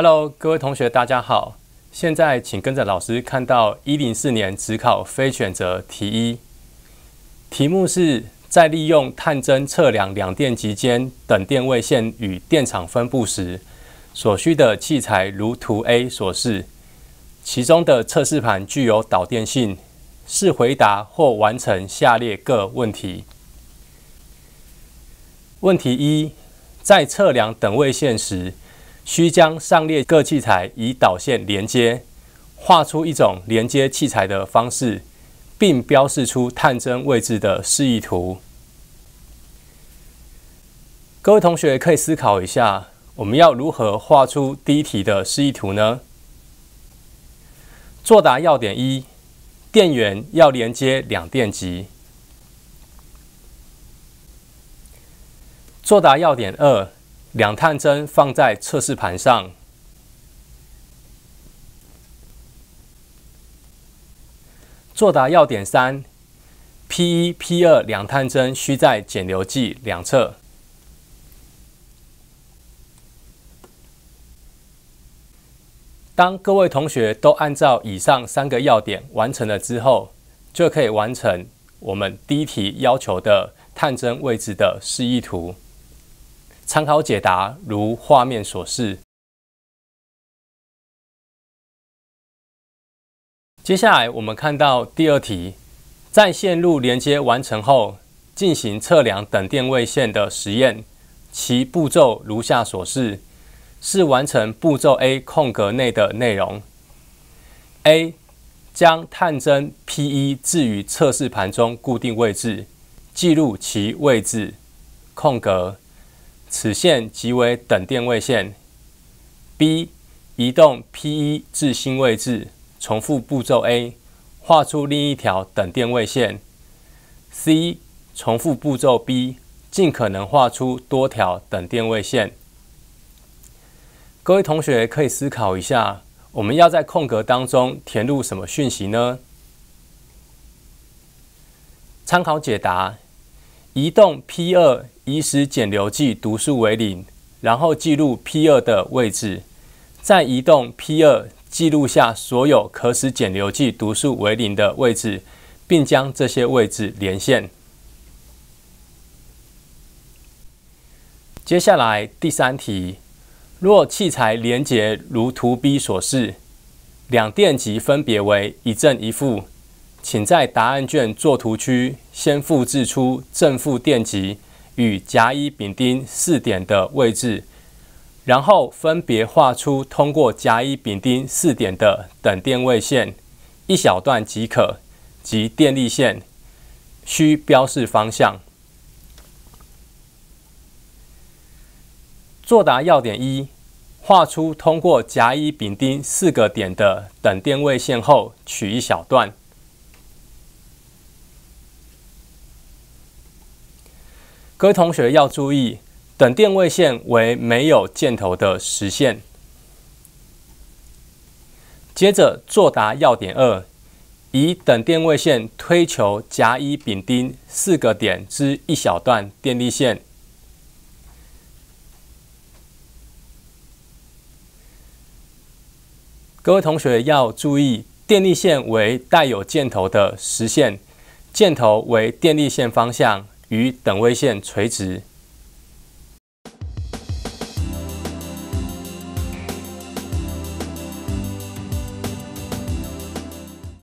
Hello，各位同学，大家好。现在请跟着老师看到一零四年只考非选择题一，题目是在利用探针测量两电极间等电位线与电场分布时，所需的器材如图 A 所示，其中的测试盘具有导电性，是回答或完成下列各问题。问题一，在测量等位线时，需将上列各器材以导线连接，画出一种连接器材的方式，并标示出探针位置的示意图。各位同学可以思考一下，我们要如何画出第一题的示意图呢？作答要点一：电源要连接两电极。作答要点二。两探针放在测试盘上。作答要点三：P 一、P 二两探针需在减流计两侧。当各位同学都按照以上三个要点完成了之后，就可以完成我们第一题要求的探针位置的示意图。参考解答如画面所示。接下来我们看到第二题，在线路连接完成后，进行测量等电位线的实验，其步骤如下所示，是完成步骤 A 空格内的内容。A 将探针 P 一置于测试盘中固定位置，记录其位置，空格。此线即为等电位线。B 移动 P 一至新位置，重复步骤 A，画出另一条等电位线。C 重复步骤 B，尽可能画出多条等电位线。各位同学可以思考一下，我们要在空格当中填入什么讯息呢？参考解答：移动 P 二。以使减流计读数为零，然后记录 P 二的位置，再移动 P 二，记录下所有可使减流计读数为零的位置，并将这些位置连线。接下来第三题，若器材连接如图 B 所示，两电极分别为一正一负，请在答案卷作图区先复制出正负电极。与甲乙丙丁四点的位置，然后分别画出通过甲乙丙丁四点的等电位线一小段即可，及电力线需标示方向。作答要点一：画出通过甲乙丙丁四个点的等电位线后，取一小段。各位同学要注意，等电位线为没有箭头的实线。接着作答要点二：以等电位线推求甲乙丙丁四个点之一小段电力线。各位同学要注意，电力线为带有箭头的实线，箭头为电力线方向。与等位线垂直。